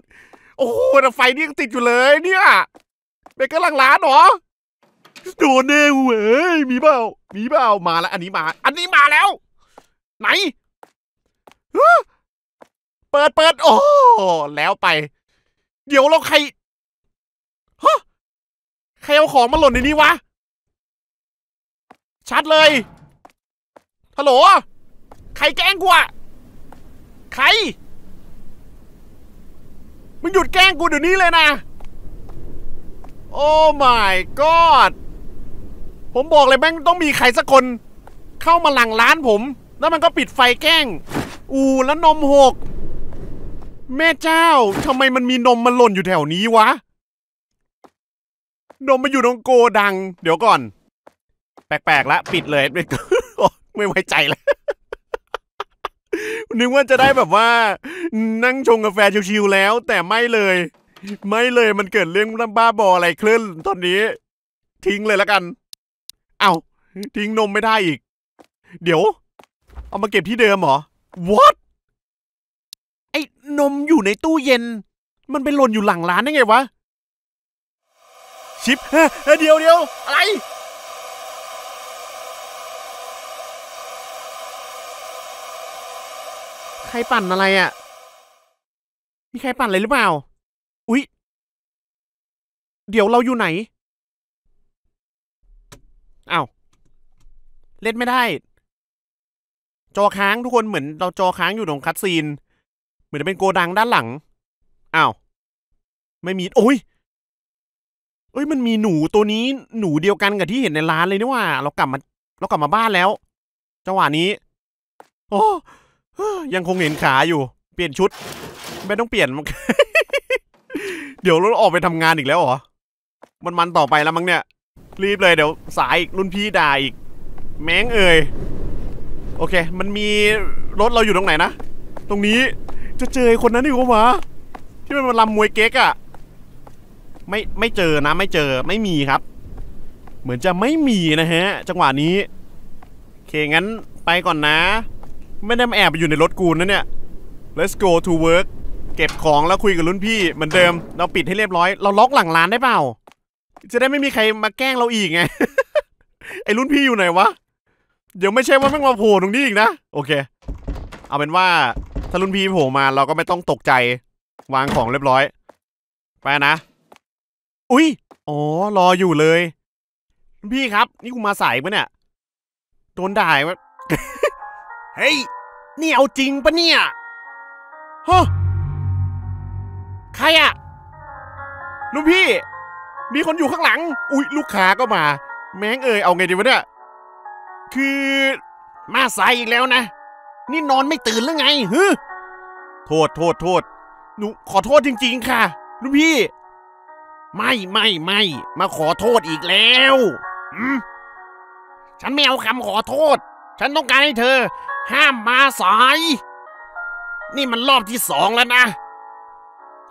โอ้โหไฟนี่ยังติดอยู่เลยเนี่ยเบเกอร์หลังร้านเหรอโดนแน่เว้ยมีเปล่ามีเปล่ามาแล้ว อันนี้มา อันนี้มาแล้ว ไหนเปิดเปิดโอ้แล้วไป เดี๋ยวเราใครฮะใครเอาของมาหล่นในนี้วะ ชัดเลยฮัลโหล ใครแกล้งกูอะ ใคร มึงหยุดแกล้งกูเดี๋ยวนี้เลยนะ โอ้ my god ผมบอกเลยแม่งต้องมีใครสักคน เข้ามาหลังร้านผม แล้วมันก็ปิดไฟแกล้ง อูแล้วนมหก แม่เจ้าทำไมมันมีนมมันหล่นอยู่แถวนี้วะ นมมาอยู่ตรงโกดัง เดี๋ยวก่อน แปลกๆละ ปิดเลย ไม่ไม่ไว้ใจแล้ว นึกว่าจะได้แบบว่า นั่งชงกาแฟชิวๆแล้ว แต่ไม่เลย ไม่เลยมันเกิดเรื่องบ้าบออะไรขึ้นตอนนี้ ทิ้งเลยแล้วกัน เอา้าทิ้งนมไม่ได้อีก เดี๋ยว เอามาเก็บที่เดิมเหรอ what ไอ้นมอยู่ในตู้เย็น มันไปหล่นอยู่หลังร้านได้ไงวะ ชิปเฮ้ยเดี๋ยวเดี๋ยวอะไร ใครปั่นอะไรอะ่ะ มีใครปั่นอะไรหรือเปล่า อุ๊ย เดี๋ยวเราอยู่ไหนอ้าว เล่นไม่ได้ จอค้างทุกคนเหมือนเราจอค้างอยู่ตรงคัดซีน เหมือนจะเป็นโกดังด้านหลัง อ้าว ไม่มี โอ้ยเอ้ยมันมีหนูตัวนี้หนูเดียวกันกับที่เห็นในร้านเลยนี่ว่า เรากลับมา เรากลับมาบ้านแล้วจังหวะนี้ โอ้ ยังคงเห็นขาอยู่ เปลี่ยนชุด ไม่ต้องเปลี่ยน เดี๋ยวเราออกไปทำงานอีกแล้วเหรอ มันมันต่อไปแล้วมั้งเนี่ย รีบเลยเดี๋ยวสายอีกรุ่นพี่ด่าอีก แม้งเอ่ย โอเค มันมีรถเราอยู่ตรงไหนนะ ตรงนี้จะเจอไอ้คนนั้นอีกวะที่มันมาลำมวยเก๊กอะไม่ไม่เจอนะไม่เจอไม่มีครับ เหมือนจะไม่มีนะฮะ จังหวะนี้โอเคงั้นไปก่อนนะ ไม่ได้มาแอบอยู่ในรถกูนะเนี่ย let's go to work เก็บของแล้วคุยกับรุ่นพี่เหมือนเดิม เราปิดให้เรียบร้อย เราล็อกหลังร้านได้เปล่า จะได้ไม่มีใครมาแกล้งเราอีกไง ไอ้รุ่นพี่อยู่ไหนวะ เดี๋ยวไม่ใช่ว่าแม่งมาโผล่ตรงนี้อีกนะ โอเค เอาเป็นว่าถ้ารุ่นพี่โผล่มาเราก็ไม่ต้องตกใจ วางของเรียบร้อย ไปนะ อุ้ย อ๋อ รออยู่เลย รุ่นพี่ครับ นี่กูมาสายปะเนี่ย โดนด่าว่า เฮ้ย นี่เอาจริงปะเนี่ยฮะใครอะลุงพี่ มีคนอยู่ข้างหลัง อุ๊ย ลูกค้าก็มา แม้งเอ่ยเอาไงดีวะเนี่ย คือมาสายอีกแล้วนะ นี่นอนไม่ตื่นหรือไงฮึโทษโทษโทษ หนูขอโทษจริง ๆ ค่ะลุงพี่ ไม่ไม่ไม่ มาขอโทษอีกแล้ว อืมฉันไม่เอาคำขอโทษ ฉันต้องการให้เธอ ห้ามมาสาย นี่มันรอบที่สองแล้วนะ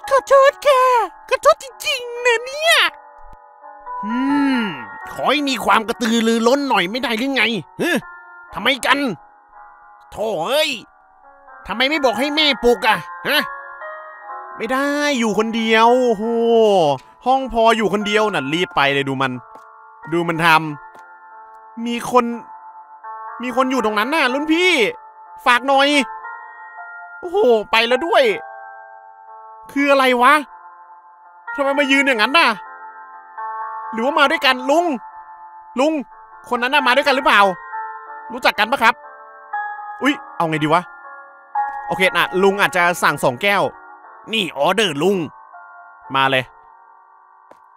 ขอโทษค่ะขอโทษจริงๆนะเนี่ย อืม ขอให้มีความกระตือรือร้นหน่อยไม่ได้หรือไงเฮ้ทำไมกัน โถ่เอ้ยทำไมไม่บอกให้แม่ปลุกอะฮะ ไม่ได้อยู่คนเดียวโอ้โหห้องพออยู่คนเดียวน่ะรีบไปเลยดูมัน ดูมันทำมีคน มีคนอยู่ตรงนั้นน่ะรุ่นพี่ ฝากหน่อย โอ้โห ไปแล้วด้วย คืออะไรวะทำไมมายืนอย่างนั้นน่ะ หรือว่ามาด้วยกันลุง ลุง คนนั้นน่ะมาด้วยกันหรือเปล่า รู้จักกันปะครับ อุ๊ย เอาไงดีวะ โอเคนะลุงอาจจะสั่งสองแก้ว นี่ออเดอร์ลุง มาเลย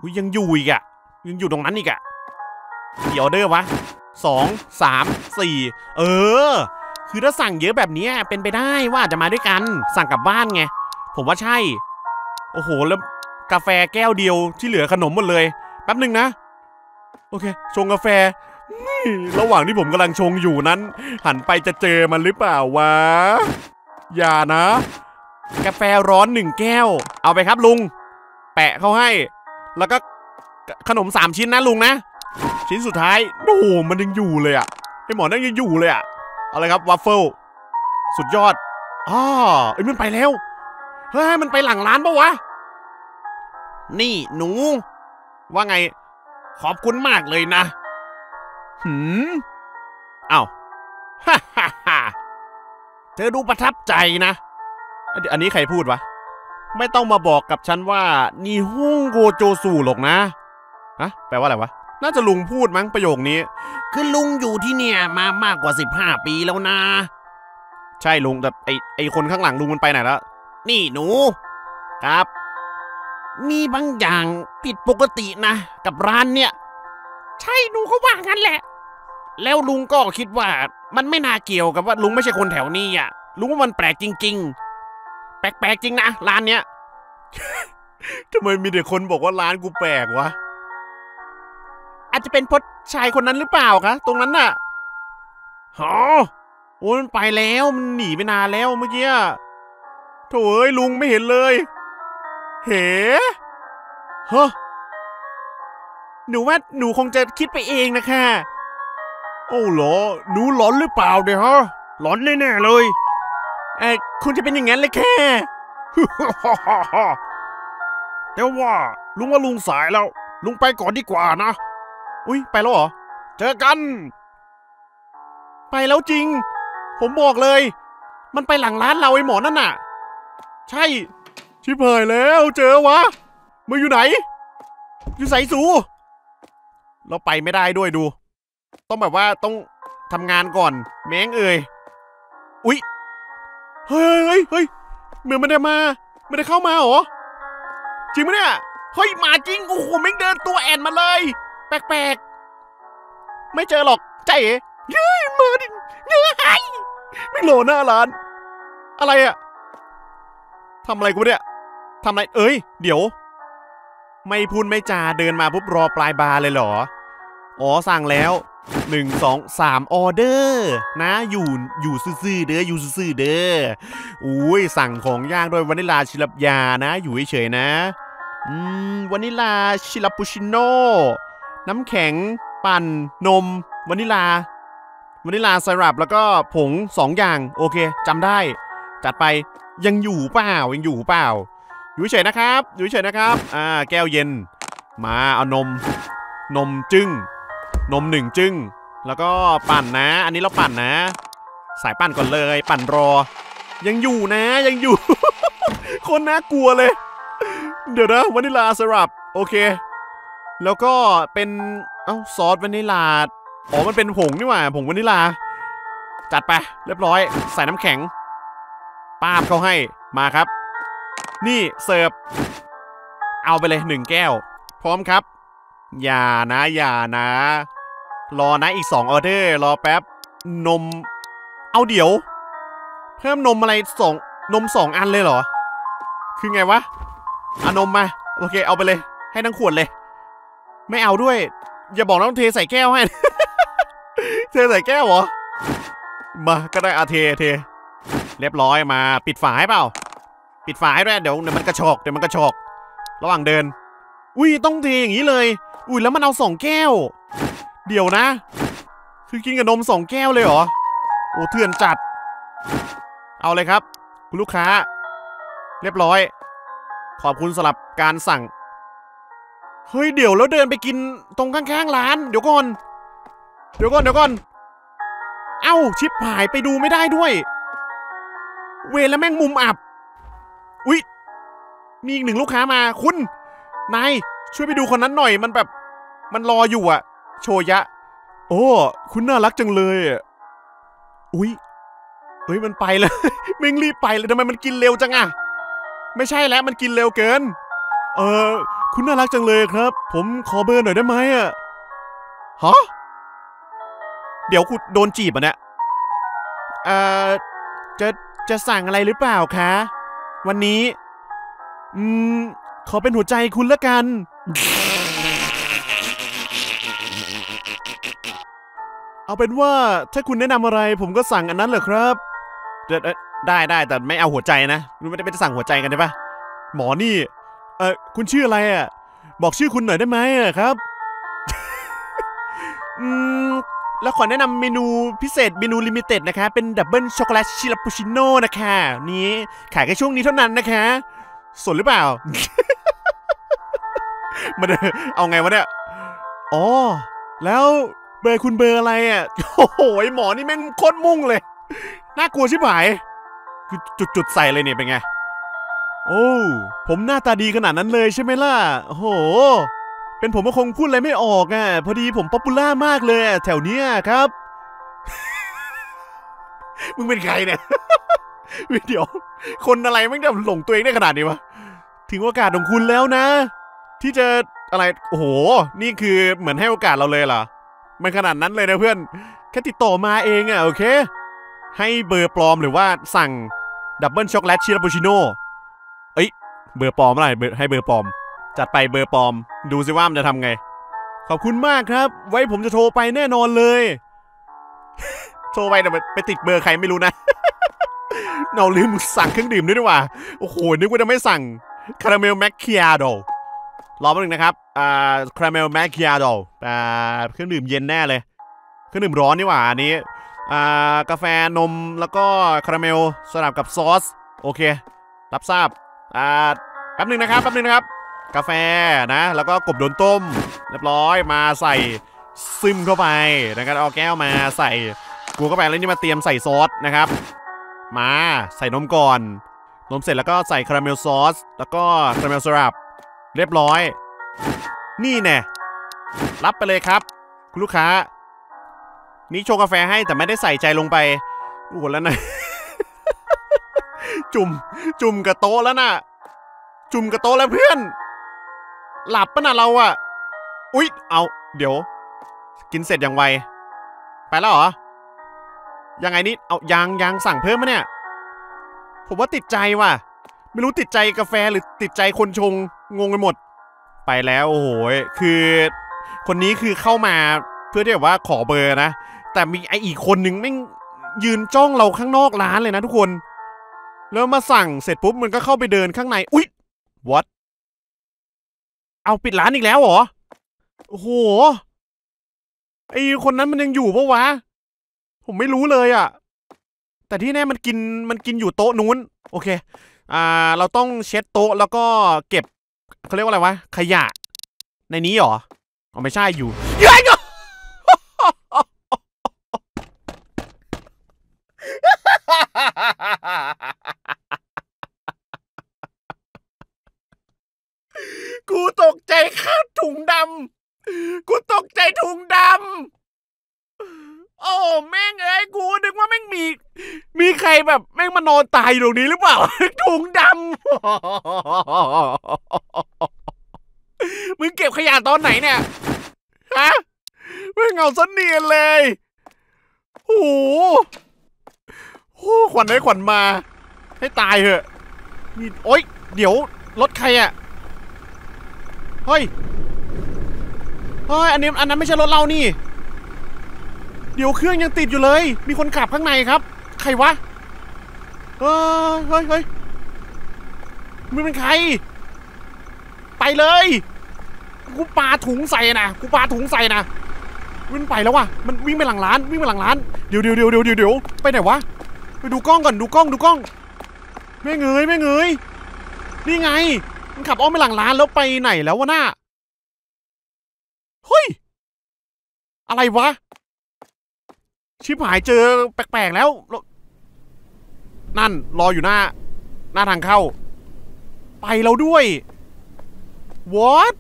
อุ๊ยยังอยู่อีกอะยังอยู่ตรงนั้นอีกอะกี่ออเดอร์วะ สองสามสี่เออ คือถ้าสั่งเยอะแบบนี้เป็นไปได้ว่าจะมาด้วยกันสั่งกลับบ้านไง ผมว่าใช่ โอ้โห แล้วกาแฟแก้วเดียวที่เหลือขนมหมดเลย แป๊บหนึ่งนะ โอเค ชงกาแฟระหว่างที่ผมกำลังชงอยู่นั้น หันไปจะเจอมันหรือเปล่าวะ อย่านะ กาแฟร้อนหนึ่งแก้ว เอาไปครับลุง แปะเขาให้ แล้วก็ขนมสามชิ้นนะลุงนะ ชิ้นสุดท้ายโอ้โหมันยังอยู่เลยอะไอหมอนั่นยังอยู่เลยอะเอาเลยครับวัฟเฟิลสุดยอดอ้าเอ้ยมันไปแล้วเฮ้ยมันไปหลังร้านปะวะ นี่หนู ว่าไง ขอบคุณมากเลยนะ หืมอ้าวฮ่าฮ่าฮ่าเธอดูประทับใจนะ อันอันนี้ใครพูดวะ ไม่ต้องมาบอกกับฉันว่า นี่ฮุงโกโจสูหรอกนะ ฮะ แปลว่าอะไรวะ น่าจะลุงพูดมั้งประโยคนี้ คือลุงอยู่ที่เนี่ยมามากกว่า 15 ปีแล้วนะ ใช่ลุงแต่ไอไอคนข้างหลังลุงมันไปไหนแล้ว นี่หนู ครับ มีบางอย่างผิดปกตินะ กับร้านเนี่ย ใช่หนูก็ว่างั้นแหละ แล้วลุงก็คิดว่ามันไม่น่าเกี่ยวกับว่าลุงไม่ใช่คนแถวนี้อะ ลุงว่ามันแปลกจริง ๆ แปลกๆจริงนะร้านเนี้ยทำไมมีแต่คนบอกว่าร้านกูแปลกวะ อาจจะเป็นพราะชายคนนั้นหรือเปล่าคะตรงนั้นน่ะฮอโอ้ยมันไปแล้วมันหนีไปนานแล้วเมื่อกี้โถ่เอ้ยลุงไม่เห็นเลยเฮ้ฮะหนูว่าหนูคงจะคิดไปเองนะคะ
โอ้เหรอหนูหลอนหรือเปล่าเนี่ยฮะหลอนแน่ๆเลย
เออคุณจะเป็นอย่างนั้นเลยแค่
แต่ว่าลุงว่าลุงสายแล้ว ลุงไปก่อนดีกว่านะ
อุ้ยไปแล้วเหรอ
เจอกัน
ไปแล้วจริง ผมบอกเลย มันไปหลังร้านเราไอ้หมอนั่นน่ะ ใช่ ชิบหายแล้วเจอวะมาอยู่ไหน อยู่ใสสู เราไปไม่ได้ด้วยดู ต้องแบบว่าต้องทำงานก่อน แม้งเอ่ยอุ๊ยเฮ้ยเฮ้ยเฮ้ยเหมือนมันได้มาไม่ได้เข้ามาเหรอจริงไหมเนี่ยเฮ้ยมาจริงโอ้โหแม่งเดินตัวแอนมาเลย แปลกๆ ไม่เจอหรอกใจเอ๋เย้ยมาดิเย้ยไม่โหลหน้าร้าน อะไรอะทำอะไรกูเนี่ยทำอะไร เอ้ย เดี๋ยว ไม่พูดไม่จาเดินมาปุ๊บรอปลายบาร์เลยเหรอ อ๋อสั่งแล้วหนึ่งสองสามออเดอร์นะอยู่อยู่ซื่อๆเด้ออยู่ซื่อๆเด้ออุ้ยสั่งของย่างด้วยวานิลาชิลับยานะ อยู่เฉยๆนะ อืมวานิลาชิลาปูชิโน่ น้ำแข็ง ปั่น นมวานิลาวานิลาไซรัปแล้วก็ผงสองอย่าง โอเคจำได้ จัดไปยังอยู่เปล่ายังอยู่เปล่า อยู่เฉยนะครับ อยู่เฉยนะครับอ่าแก้วเย็น มาเอานม นมจึ้ง นมหนึ่งจึ้ง แล้วก็ปั่นนะ อันนี้เราปั่นนะ สายปั่นก่อนเลย ปั่นรอ ยังอยู่นะยังอยู่ คนน่ากลัวเลย เดี๋ยวนะวานิลาสลับโอเค แล้วก็เป็น เอ้าซอสวานิลา อ๋อ มันเป็นผงนี่หว่าผงวานิลา จัดไป เรียบร้อย ใส่น้ำแข็ง ป้าบเขาให้ มาครับ นี่เสิร์ฟ เอาไปเลยหนึ่งแก้ว พร้อมครับ อย่านะ อย่านะ รอนะอีกสองออเดอร์ รอแป๊บ นม เอาเดี๋ยว เพิ่มนมอะไรสองนมสองอันเลยเหรอ คือไงวะอานมมา โอเค เอาไปเลย ให้ทั้งขวดเลย ไม่เอาด้วย อย่าบอกน้องเทใส่แก้วให้ เทใส่แก้วเหรอ มาก็ได้อาเทเท เรียบร้อยมา ปิดฝาให้เปล่า ปิดฝาให้ด้วยเดี๋ยวเดี๋ยวมันกระชอกเดี๋ยวมันกระชอก ระหว่างเดิน อุ้ยต้องเทอย่างนี้เลย อุ้ยแล้วมันเอาสองแก้ว เดี๋ยวนะ คือกินกับนมสองแก้วเลยเหรอ โอ้เถื่อนจัด เอาเลยครับ คุณลูกค้า เรียบร้อย ขอบคุณสำหรับการสั่ง เฮ้ยเดี๋ยวแล้วเดินไปกินตรงข้างๆร้าน เดี๋ยวก่อน เดี๋ยวก่อนเดี๋ยวก่อน เอ้าชิปหายไปดูไม่ได้ด้วย เวแล้วแม่งมุมอับ อุ๊ย มีอีกหนึ่งลูกค้ามาคุณนายช่วยไปดูคนนั้นหน่อยมันแบบมันรออยู่อะโชยะ โอ้ คุณน่ารักจังเลยอะอุ๊ยเฮ้ยมันไปเลยแม่งรีบไปเลยทำไมมันกินเร็วจังอะไม่ใช่แล้วมันกินเร็วเกิน เออ คุณน่ารักจังเลยครับ ผมขอเบอร์หน่อยได้ไหมอะฮะเดี๋ยวคุณโดนจีบอะเนี่ยเอ่อจะจะสั่งอะไรหรือเปล่าคะ วันนี้ อืม ขอเป็นหัวใจคุณละกัน เอาเป็นว่าถ้าคุณแนะนำอะไร ผมก็สั่งอันนั้นแหละครับเดี๋ยวเอ่อได้ได้แต่ไม่เอาหัวใจนะไม่ได้ไม่ได้สั่งหัวใจกันใช่ปะหมอนี่เออคุณชื่ออะไรอะ บอกชื่อคุณหน่อยได้ไหมอะครับ อืม แล้วขอแนะนำเมนูพิเศษเมนู limited นะคะ เป็น double chocolate Chillapuccino นะคะ นี้ขายแค่ช่วงนี้เท่านั้นนะคะ สนหรือเปล่า มันเอาไงวะเนี่ย อ๋อ แล้วเบอร์คุณเบอร์อะไรอะ โอ้โหหมอนี่แม่งโคตรมุ่งเลย น่ากลัวชิบหายคือจุดๆใส่เลยเนี่ยเป็นไง โอ้ ผมหน้าตาดีขนาดนั้นเลยใช่ไหมล่ะ โห เป็นผมก็คงพูดอะไรไม่ออกอะ พอดีผม popular มากเลยแถวเนี้ยครับ มึงเป็นใครเนี่ยเดี๋ยวคนอะไรแม่งจะหลงตัวเองได้ขนาดนี้วะ ถึงโอกาสของคุณแล้วนะ ที่จะอะไร โอ้โห นี่คือเหมือนให้โอกาสเราเลยเหรอ มันขนาดนั้นเลยนะเพื่อน แค่ติดต่อมาเองอะโอเค ให้เบอร์ปลอมหรือว่าสั่ง double chocolate chillapuccino เบอร์ปลอมอะไรเบอร์ให้เบอร์ปลอม จัดไปเบอร์ปลอม ดูสิว่ามันจะทำไง ขอบคุณมากครับ ไว้ผมจะโทรไปแน่นอนเลย โทรไปแต่ไปติดเบอร์ใครไม่รู้นะเราลืมสั่งเครื่องดื่มด้วยดีกว่า โอ้โห นึกว่าจะไม่สั่งคาราเมลแมคคิอาโดรอแป๊บนึงนะครับ อ่า คาราเมลแมคคิอาโดอ่า เครื่องดื่มเย็นแน่เลย เครื่องดื่มร้อนนี่หว่า อันนี้ อ่า กาแฟนมแล้วก็คาราเมลสลับกับซอส โอเค รับทราบ อ่าแป๊บนึงนะครับแป๊บนึงนะครับ กาแฟนะ แล้วก็กบโดนต้ม เรียบร้อยมาใส่ซึมเข้าไปนะครับเอาแก้วมาใส่กูเข้าไปแล้วนี่มาเตรียมใส่ซอสนะครับ มาใส่นมก่อนนมเสร็จแล้วก็ใส่คาราเมลซอสแล้วก็คาราเมลสลับเรียบร้อย นี่แน่รับไปเลยครับ คุณลูกค้า นี่โชงกาแฟให้แต่ไม่ได้ใส่ใจลงไปโอ้โหแล้วนะ จุ่ม จุ่มกับโต๊ะแล้วน่ะ จุ่มกับโต๊ะแล้วเพื่อน หลับปะน่ะเราอะอุ๊ย เอา เดี๋ยว กินเสร็จอย่างไว ไปแล้วเหรอ ยังไงนี่เอายังยังสั่งเพิ่มมะเนี่ย ผมว่าติดใจว่ะ ไม่รู้ติดใจกาแฟหรือติดใจคนชง งงไปหมด ไปแล้วโอ้โห คือ คนนี้คือเข้ามาเพื่อที่แบบว่าขอเบอร์นะ แต่มีไออีกคนนึงแม่ยืนจ้องเราข้างนอกร้านเลยนะทุกคน แล้วมาสั่งเสร็จปุ๊บมันก็เข้าไปเดินข้างใน อุ๊ย what เอาปิดร้านอีกแล้วเหรอ โอ้โห ไอคนนั้นมันยังอยู่ปะวะ ผมไม่รู้เลยอะ่ะแต่ที่แน่มันกินมันกินอยู่โต๊ะนู้น โอเค อ่า เราต้องเช็ดโต๊ะแล้วก็เก็บเขาเรียกว่าอะไรวะ ขยะ ในนี้เหรออ๋อไม่ใช่อยู่เย้ยกูตกใจข้าถุงดำ กูตกใจถุงดำ โอ้แม่งเอ้ยกูนึกว่าแม่งมี มีใคร แบบแม่งมานอนตายอยู่ตรงนี้หรือเปล่า ถุงดำมึงเก็บขยะตอนไหนเนี่ย ฮะไม่งเอาซะเนียนเลยโอ้โหโอ้ขวัญได้ขวัญมา ให้ตายเถอะนี่โอ๊ย เดี๋ยวรถใครอะเฮ้ย เฮ้ย อันนี้อันนั้นไม่ใช่รถเรานี่ เดี๋ยวเครื่องยังติดอยู่เลย มีคนขับข้างในครับ ใครวะ เฮ้ยเฮ้ยเฮ้ยมึงเป็นใคร ไปเลย กูปาถุงใส่นะกูปาถุงใส่นะวิ่งไปแล้ววะมันวิ่งไปหลังร้าน วิ่งไปหลังร้านเดี๋ยวเดี๋ยวเดี๋ยวเดี๋ยวเดี๋ยวเดี๋ยวไปไหนวะ ไปดูกล้องก่อน ดูกล้อง ดูกล้องแม่เงยแม่เงย นี่ไง มันขับอ้อมไปหลังร้านแล้วไปไหนแล้ววะน่าเฮ้ย อะไรวะ ชิบหายเจอแปลกๆแล้ว นั่นรออยู่หน้า หน้าทางเข้า ไปแล้วด้วย what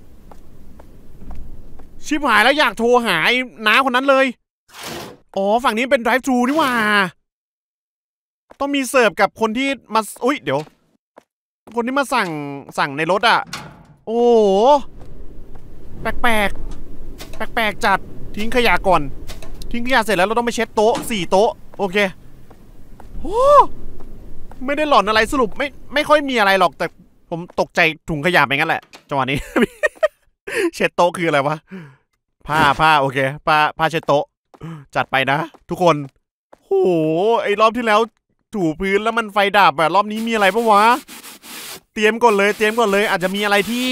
ชิบหายแล้วอยากโทรหาไอ้น้าคนนั้นเลย อ๋อ ฝั่งนี้เป็น drive thru นี่หว่า ต้องมีเสิร์ฟกับคนที่มา อุ้ย เดี๋ยว คนที่มาสั่งสั่งในรถอะโอ้โห แปลกๆแปลกจัด ทิ้งขยะก่อน ทิ้งขยะเสร็จแล้วเราต้องไปเช็ดโต๊ะสี่โต๊ะ โอเคโอ้ ไม่ได้หลอนอะไรสรุปไม่ไม่ค่อยมีอะไรหรอกแต่ผมตกใจถุงขยะไปงั้นแหละจังหวะนี้ เช็ดโต๊ะคืออะไรวะผ้าผ้าโอเคผ้าผ้าเช็ดโต๊ะ จัดไปนะ ทุกคนโหไอ้รอบที่แล้วถูพื้นแล้วมันไฟดับแบบรอบนี้มีอะไรปะวะ เตรียมก่อนเลย เตรียมก่อนเลย อาจจะมีอะไรที่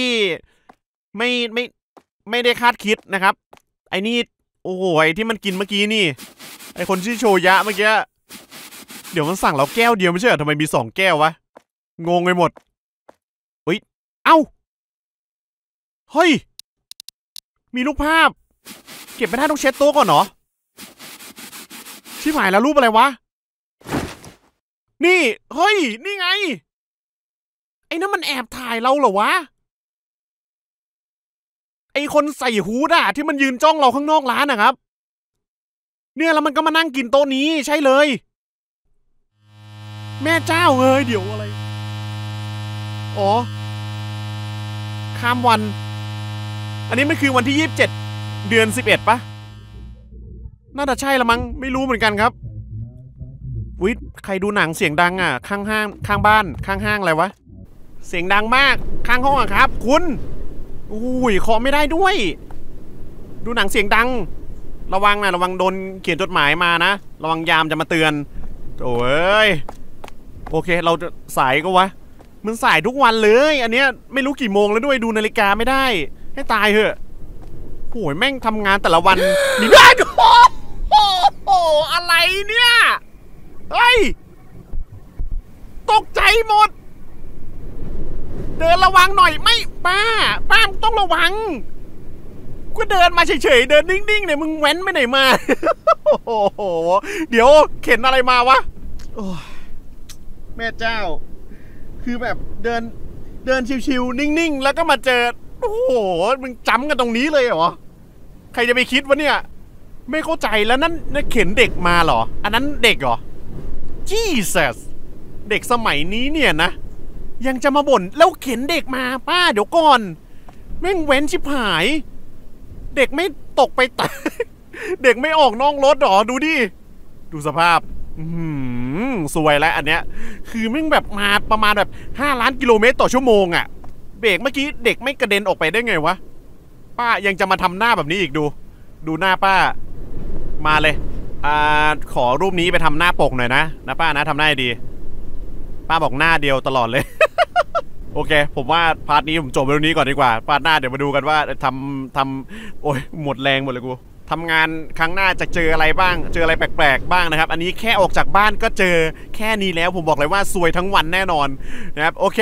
ไม่ไม่ไม่ได้คาดคิดนะครับ ไอ้นี่โอ้โหไอ้ที่มันกินเมื่อกี้นี่ ไอ้คนชื่อโชยะเมื่อกี้ เดี๋ยวมันสั่งเราแก้วเดียวไม่ใช่เหรอทำไมมีสองแก้ววะ งงไปหมดอุ้ย เอ้า เฮ้ย มีรูปภาพ เก็บไม่ได้ต้องเช็ดโต๊ะก่อนเหรอ ชิบหายแล้วรูปอะไรวะ นี่ เฮ้ย นี่ไง ไอ้นั่นมันแอบถ่ายเราเหรอวะ ไอคนใส่ฮูดอะที่มันยืนจ้องเราข้างนอกร้านนะครับ เนี่ยแล้วมันก็มานั่งกินโต๊ะนี้ใช่เลย แม่เจ้าเอ้ยเดี๋ยวอะไร อ๋อ ข้ามวัน อันนี้มันคือวันที่ยี่สิบเจ็ดเดือนสิบเอ็ดปะน่าจะใช่ละมั้งไม่รู้เหมือนกันครับวิใครดูหนังเสียงดังอะ ข้างห้างข้างบ้านข้างห้างอะไรวะ เสียงดังมากข้างห้องอะครับ คุณอุ้ยเคาะไม่ได้ด้วย ดูหนังเสียงดัง ระวังนะระวังโดนเขียนจดหมายมานะ ระวังยามจะมาเตือนโอ้ย โอเค เราจะสายก็วะมันสายทุกวันเลย อันเนี้ยไม่รู้กี่โมงแล้วด้วยดูนาฬิกาไม่ได้ ให้ตายเถอะโอ้ยแม่งทำงานแต่ละวันมีได้โอ้โหอะไรเนี่ยเฮ้ยตกใจหมด เดินระวังหน่อยไม่ป้า ป้าต้องระวังก็เดินมาเฉยๆ เดินนิ่งๆเนี่ยมึงแว้นไปไหนมา โอ้โห เดี๋ยวเข็นอะไรมาวะโอ้ แม่เจ้า คือแบบเดินเดินชิวๆนิ่งๆ แล้วก็มาเจอ โอ้โห มึงจำกันตรงนี้เลยเหรอ ใครจะไปคิดวะเนี่ย ไม่เข้าใจแล้วนั่นนั่นเข็นเด็กมาเหรอ อันนั้นเด็กเหรอ Jesus เด็กสมัยนี้เนี่ยนะ ยังจะมาบ่นแล้วเข็นเด็กมาป้าเดี๋ยวก่อน แม่งเว้นชิบหาย เด็กไม่ตกไปตาเด็กไม่ออกนอกรถหรอ ดูดิ ดูสภาพ สวยแล้วอันเนี้ย คือม่งแบบมาประมาณแบบ 5 ล้านกิโลเมตรต่อชั่วโมงอะเบรกเมื่อกี้เด็กไม่กระเด็นออกไปได้ไงวะ ป้ายังจะมาทำหน้าแบบนี้อีกดู ดูหน้าป้า มาเลย อ่า ขอรูปนี้ไปทำหน้าปกหน่อยนะนะป้านะทำหน้าให้ดี ป้าบอกหน้าเดียวตลอดเลย โอเค ผมว่า part นี้ผมจบเรื่องนี้ก่อนดีกว่า part หน้าเดี๋ยวมาดูกันว่าทำทำโอ้ยหมดแรงหมดเลยกู ทำงานครั้งหน้าจะเจออะไรบ้าง เจออะไรแปลกๆบ้างนะครับ อันนี้แค่ออกจากบ้านก็เจอแค่นี้แล้วผมบอกเลยว่าซวยทั้งวันแน่นอนนะครับโอเค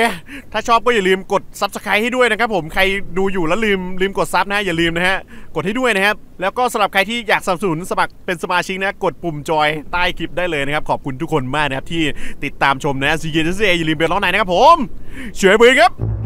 ถ้าชอบก็อย่าลืมกด subscribe ให้ด้วยนะครับผมใครดูอยู่แล้วลืมลืมกด sub นะอย่าลืมนะฮะกดให้ด้วยนะครับแล้วก็สำหรับใครที่อยากสนับสนุนสมัครเป็นสมาชิกนะกดปุ่มจอยใต้คลิปได้เลยนะครับขอบคุณทุกคนมากนะครับที่ติดตามชมนะซีเกนเซอย่าลืมเป็นร้องไหนนะครับผมช่วยเบอร์ครับ